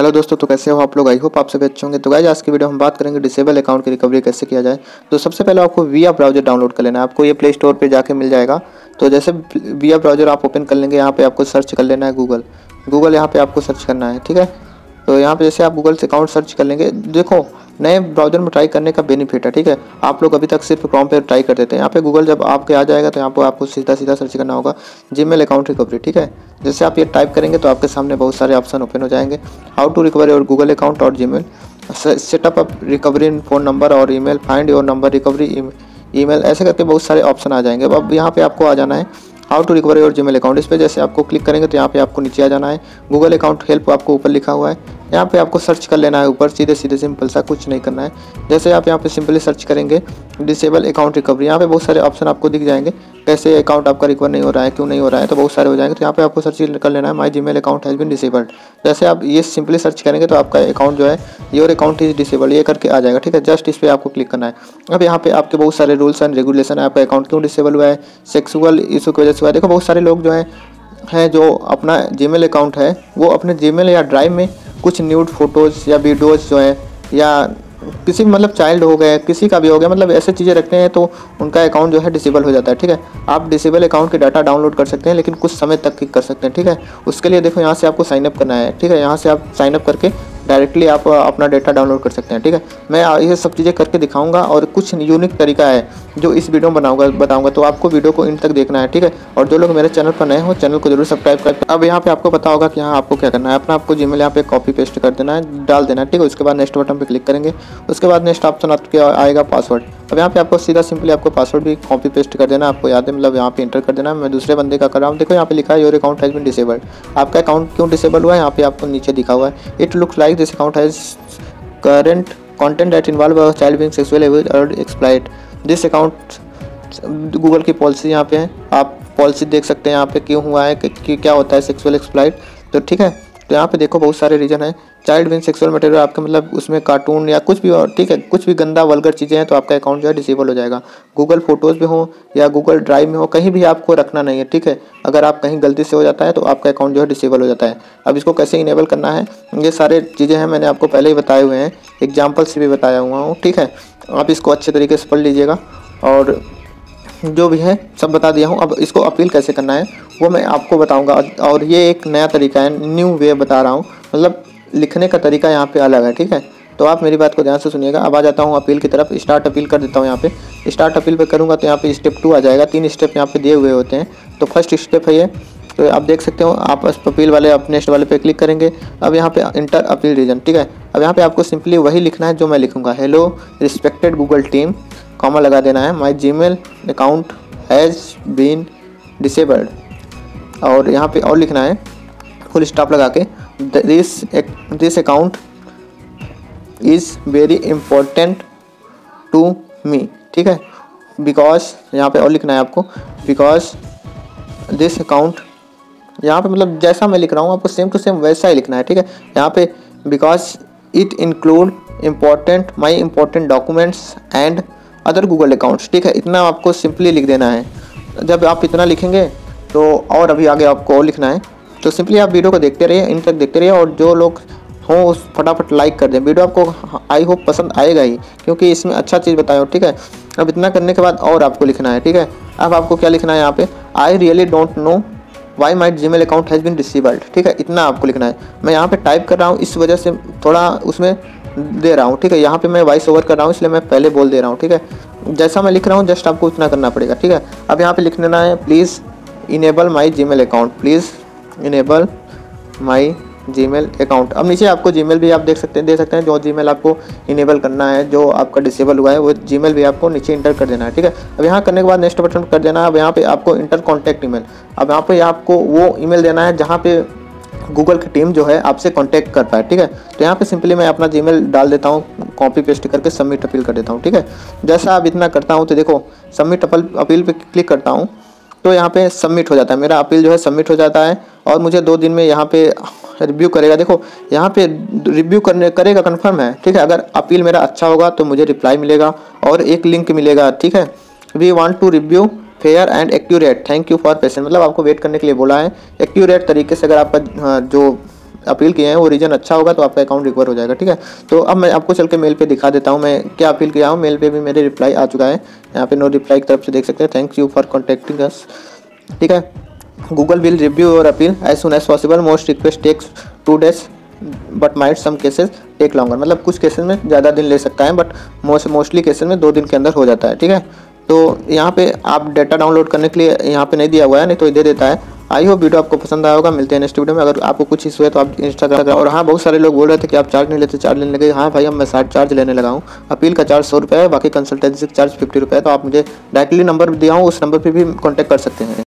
Hello दोस्तों तो कैसे हो आप लोग? आई होप आप सभी अच्छे होंगे। तो गाइज़ आज की वीडियो हम बात करेंगे डिसेबल अकाउंट की रिकवरी कैसे किया जाए। तो सबसे पहले आपको वीआ ब्राउज़र डाउनलोड कर लेना है। आपको ये प्ले स्टोर पर जाके मिल जाएगा। तो जैसे वीआ ब्राउज़र आप ओपन कर लेंगे, यहाँ पर आपको सर्च कर लेना है गूगल गूगल यहाँ पे आपको सर्च करना है, ठीक है? तो यहाँ पर जैसे आप गूगल से अकाउंट सर्च कर लेंगे, देखो नए ब्राउज़र में ट्राई करने का बेनिफिट है, ठीक है? आप लोग अभी तक सिर्फ़ क्रोम पे ट्राई कर देते हैं यहाँ पे गूगल जब आपके आ जाएगा तो यहाँ पर आपको सीधा सीधा सर्च करना होगा जीमेल अकाउंट रिकवरी ठीक है? जैसे आप ये टाइप करेंगे तो आपके सामने बहुत सारे ऑप्शन ओपन हो जाएँगे। How to recover your Google account और Gmail setup up recovery phone number और email find your number recovery email ऐसे करके बहुत सारे ऑप्शन आ जाएँगे। अब यहाँ पे आपको आ जाना है how to recover your Gmail account इस पर जैसे आपको क्लिक करेंगे तो यहाँ पे आपको नीचे आ जाना है। गूगल अकाउंट हेल्प आपको ऊपर लिखा हुआ है। यहाँ पे आपको सर्च कर लेना है ऊपर सीधे सीधे सिंपल सा कुछ नहीं करना है। जैसे आप यहाँ पे सिंपली सर्च करेंगे डिसेबल अकाउंट रिकवरी यहाँ पे बहुत सारे ऑप्शन आपको दिख जाएँगे। कैसे अकाउंट आपका रिकवर नहीं हो रहा है, क्यों नहीं हो रहा है तो बहुत सारे हो जाएँगे। तो यहाँ पे आपको सर्च कर लेना है my G account has been disabled जैसे आप ये सिंपली सर्च करेंगे तो आपका अकाउंट जो है योर अकाउंट इज़ डिसेबल्ड ये करके आ जाएगा, ठीक है? जस्ट इस पर आपको क्लिक करना है। अब यहाँ पे आपके बहुत सारे रूल्स एंड रेगुलेशन है, आपका अकाउंट क्यों डिसेबल हुआ है सेक्सुअल इशू की वजह से हुआ है। देखो, बहुत सारे लोग जो है, हैं जो अपना जी अकाउंट है, वो अपने जी या ड्राइव में कुछ न्यूड फ़ोटोज़ या वीडियोज़ जो हैं, या किसी मतलब चाइल्ड हो गए, किसी का भी हो गया मतलब ऐसे चीज़ें रखते हैं तो उनका अकाउंट जो है डिसेबल हो जाता है, ठीक है? आप डिसेबल अकाउंट के डाटा डाउनलोड कर सकते हैं, लेकिन कुछ समय तक ही कर सकते हैं, ठीक है? उसके लिए देखो, यहाँ से आपको साइनअप करना है, ठीक है? यहाँ से आप साइनअप करके डायरेक्टली आप अपना डेटा डाउनलोड कर सकते हैं, ठीक है? मैं ये सब चीज़ें करके दिखाऊँगा और कुछ यूनिक तरीका है जो इस वीडियो में बनाऊँगा, बताऊँगा तो आपको वीडियो को इन तक देखना है, ठीक है? और जो लोग मेरे चैनल पर नए हो चैनल को ज़रूर सब्सक्राइब कर। अब यहाँ पे आपको पता होगा कि हाँ आपको क्या करना है। अपना आपको जी यहाँ पे कॉपी पेस्ट कर देना है, डाल देना है, ठीक है? उसके बाद नेक्स्ट बटन पर क्लिक करेंगे। उसके बाद नेक्स्ट ऑप्शन आपके आएगा पासवर्ड अब यहाँ पे आपको सीधा सिंपली आपको पासवर्ड भी कॉपी पेस्ट कर देना आपको याद है मतलब यहाँ पे इंटर कर देना मैं दूसरे बंदे का कर रहा हूँ। देखो, यहाँ पे लिखा है your account has been disabled आपका अकाउंट क्यों डिसेबल हुआ है? यहाँ पे आपको नीचे दिखा हुआ है। It look like this account has current content that involve child being being sexually abused or exploited. Google की पॉलिसी यहाँ पे है। आप पॉलिसी देख सकते हैं यहाँ पे क्यों हुआ है, कि क्या होता है सेक्सुअल एक्सप्लाइट तो ठीक है तो यहाँ पे देखो, बहुत सारे रीजन है। चाइल्ड बिन सेक्सुअल मटेरियल आपके मतलब उसमें कार्टून या कुछ भी और, ठीक है, कुछ भी गंदा, वलगर चीज़ें हैं तो आपका अकाउंट जो है डिसेबल हो जाएगा। गूगल फ़ोटोज़ में हो या गूगल ड्राइव में हो, कहीं भी आपको रखना नहीं है, ठीक है? अगर आप कहीं गलती से हो जाता है तो आपका अकाउंट जो है डिसेबल हो जाता है। अब इसको कैसे इनेबल करना है? ये सारे चीज़ें हैं, मैंने आपको पहले ही बताए हुए हैं। एग्ज़ाम्पल से भी बताया हुआ हूँ, ठीक है? आप इसको अच्छे तरीके से पढ़ लीजिएगा। और जो भी है, सब बता दिया हूँ। अब इसको अपील कैसे करना है, वो मैं आपको बताऊँगा। और ये एक नया तरीका है न्यू वे बता रहा हूँ। मतलब लिखने का तरीका यहाँ पे अलग है, ठीक है? तो आप मेरी बात को ध्यान से सुनिएगा। अब आ जाता हूँ अपील की तरफ़। स्टार्ट अपील कर देता हूँ यहाँ पे। स्टार्ट अपील पे करूँगा तो यहाँ पे स्टेप टू आ जाएगा। तीन स्टेप यहाँ पे दिए हुए होते हैं। तो फ़र्स्ट स्टेप है ये। तो आप देख सकते हो, आप अपील वाले, आप नेक्स्ट वाले पे क्लिक करेंगे। अब यहाँ पे इंटर अपील रीजन, ठीक है? अब यहाँ पे आपको सिंपली वही लिखना है जो मैं लिखूँगा। Hello, respected Google team, comma लगा देना है। My G account has been disabled. और यहाँ पे और लिखना है। फुल स्टॉप लगा के। This this account is very important to me ठीक है? बिकॉज़ यहाँ पे और लिखना है आपको। बिकॉज़ दिस अकाउंट यहाँ पे मतलब जैसा मैं लिख रहा हूँ, आपको सेम टू सेम वैसा ही लिखना है, ठीक है? यहाँ पे because it include important my important documents and other Google accounts ठीक है? इतना आपको सिंपली लिख देना है। जब आप इतना लिखेंगे तो और अभी आगे आपको और लिखना है। तो सिंपली आप वीडियो को देखते रहिए, इन तक देखते रहिए और जो लोग हों, उस फटाफट लाइक कर दें। वीडियो आपको आई होप पसंद आएगा ही, क्योंकि इसमें अच्छा चीज़ बताया, ठीक है? अब इतना करने के बाद और आपको लिखना है, ठीक है? अब आपको क्या लिखना है यहाँ पे? I really don't know why my Gmail account has been received ठीक है? इतना आपको लिखना है। मैं यहाँ पे टाइप कर रहा हूँ, इस वजह से थोड़ा उसमें दे रहा हूँ, ठीक है? यहाँ पे मैं वॉइस ओवर कर रहा हूँ, इसलिए मैं पहले बोल दे रहा हूँ, ठीक है? जैसा मैं लिख रहा हूँ जस्ट आपको उतना करना पड़ेगा, ठीक है? अब यहाँ पे लिख लेना है please enable my G account please enable my G account अब नीचे आपको जी भी आप देख सकते हैं, दे सकते हैं, जो जी आपको इनेबल करना है, जो आपका डिसेबल हुआ है, वो जी भी आपको नीचे इंटर कर देना है, ठीक है? अब यहाँ करने के बाद नेक्स्ट बटन कर देना है, अब यहाँ पे आपको इंटर कॉन्टैक्ट ईमेल अब यहाँ पे आपको वो ईमेल देना है, जहाँ पे गूगल की टीम जो है आपसे कॉन्टैक्ट कर पाए, ठीक है? तो यहाँ पे सिंपली मैं अपना जीमेल डाल देता हूँ कॉपी पेस्ट करके सबमिट अपील कर देता हूँ, ठीक है? जैसा आप इतना करता हूँ तो देखो सबमिट अपील पे क्लिक करता हूँ तो यहाँ पे सबमिट हो जाता है। मेरा अपील जो है सबमिट हो जाता है और मुझे दो दिन में यहाँ पे रिव्यू करेगा। देखो यहाँ पे रिव्यू करने करेगा कन्फर्म है ठीक है? अगर अपील मेरा अच्छा होगा तो मुझे रिप्लाई मिलेगा और एक लिंक मिलेगा ठीक है? We want to review fair and accurate thank you for patient मतलब आपको वेट करने के लिए बोला है। एक्यूरेट तरीके से अगर आपका हाँ, जो अपील किए हैं, वो रीजन अच्छा होगा तो आपका अकाउंट रिकवर हो जाएगा, ठीक है? तो अब मैं आपको चल के मेल पे दिखा देता हूँ, मैं क्या अपील किया हूँ मेल पे भी मेरे रिप्लाई आ चुका है। यहाँ पे नो रिप्लाई की तरफ़ से देख सकते हैं। Thank you for contacting us ठीक है? Google will review our appeal as soon as possible most request takes two days but might some cases take longer मतलब कुछ केसेस में ज़्यादा दिन ले सकता है बट मोस्ट मोस्टली केसेस में दो दिन के अंदर हो जाता है, ठीक है? तो यहाँ पे आप डाटा डाउनलोड करने के लिए यहाँ पे नहीं दिया हुआ है, नहीं तो दे देता है। आई होप वीडियो आपको पसंद आया होगा। मिलते हैं नेक्स्ट वीडियो में। अगर आपको कुछ इशू है तो आप इंस्टाग्राम और हाँ बहुत सारे लोग बोल रहे थे कि आप चार्ज नहीं लेते चार्ज लेने लगे। हाँ भाई, अब मैं साठ चार्ज लेने लगा हूँ। अपील का चार्ज सौ रुपये है, बाकी कंसल्टेंसी का चार्ज फिफ्टी रुपये है तो आप मुझे डायरेक्टली नंबर दिया हूँ, उस नंबर पर भी कॉन्टैक्ट कर सकते हैं।